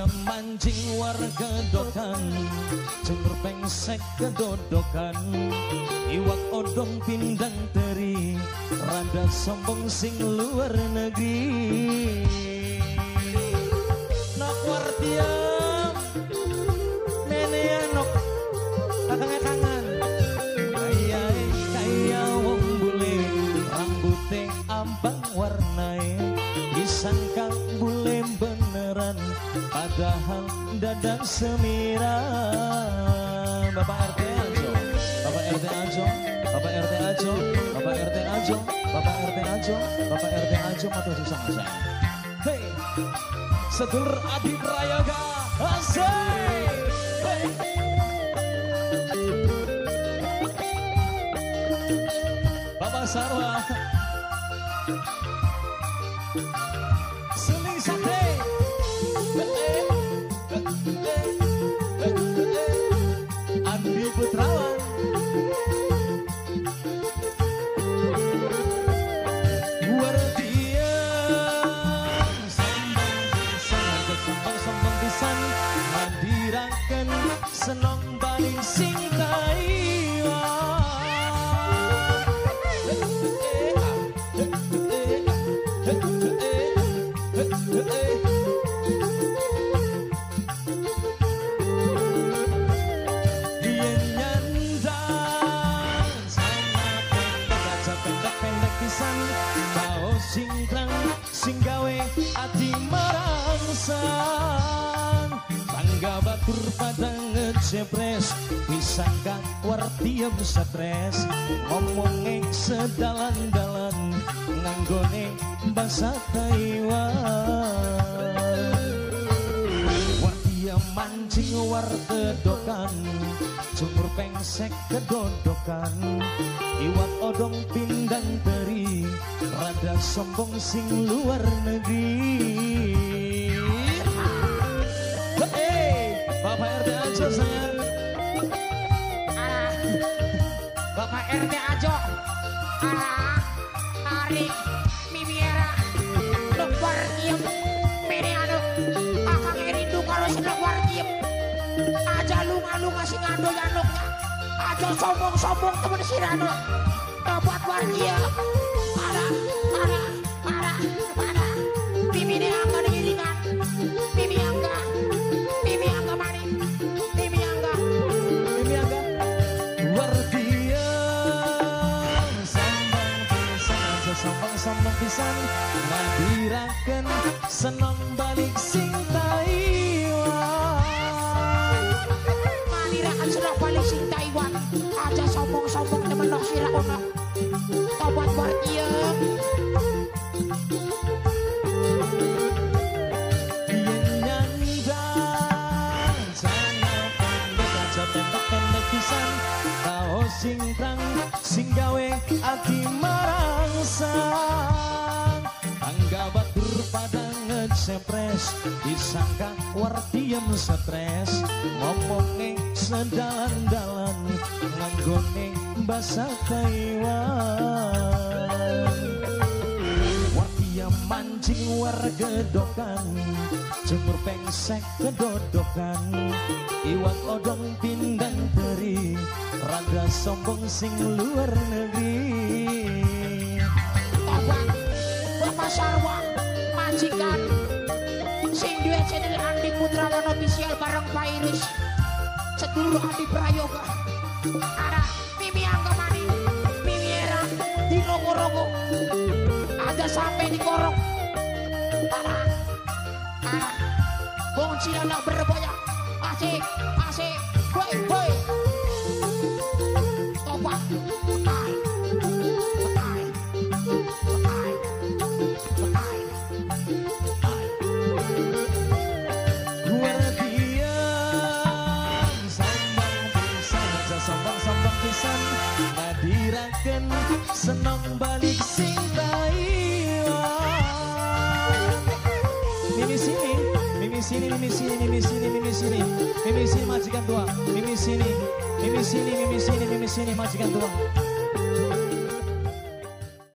Wartia mancing warga dokan Cengur pengsek kedodokan. Iwak odong pindang teri Rada sombong sing luar negeri Padahal dada semiran Bapak RT Ajo Bapak RT Ajo Bapak RT Ajo Bapak RT Ajo Bapak RT Ajo Bapak RT Ajo Mata susah saya Hei Sedulur Adi Prayoga Asik. Hei. Bapak Sarwa pisan Kau singkrang sing gawe ati merangsang Tangga batur pada ngejepres Pisangka wartiem stres Ngomongnya sedalan-dalan Nganggone bahasa Taiwan Wartia mancing war kedokan Sumur pengsek kedodokan Iwak odong teri Rada sombong sing luar negeri Hei, Bapak RT aja sayang Arah. Bapak RT Ajo. Arah. Ari. Mimiera. Lekbar diem. Mene anu. Akang rindu kalau selekbar diem. Aja lu ngalu ngasih ngado yanuknya. Aja sombong-sombong temen si Rano. Dapat wargia. Arah. Arah. Arah. Arah. Mimi ini angka diiringan. Mimi angka. Mimi angka mani. Mimi angka. Ini agak Wardia Sambang pisan aja sambang sambang pisan Ngadirakan senang balik sing Taiwan Manirakan sudah balik sing Taiwan Aja sombong-sombong temen nok sira ono Tobat iya Tau singkrang sing ati marangsang Tangga batur pada ngejepres Disangka wartiem stres Ngomongnya sedalan-dalan Nganggone bahasa Taiwan Watia mancing warga dokan Jemur pengsek kedodokan. Iwak odong pindang teri Rada sombong sing luar negeri. Bapak Majikan Sing duwe channel Andi Putrawan official bareng Pak Iris. Sedulur Andi Prayoga. Ara Mimi Angga Mani Mimi Era Di Rogo-Rogo Ada sampai di korok Ara Ara Bong Cilana berboya. Asik Asik. Boy Boy Ngadirakan senang balik sing Taiwan Mimi sini, mimi sini, mimi sini, mimi sini, mimi sini. Mimi sini majikan tua, mimi sini Mimi sini, mimi sini, mimi sini majikan tua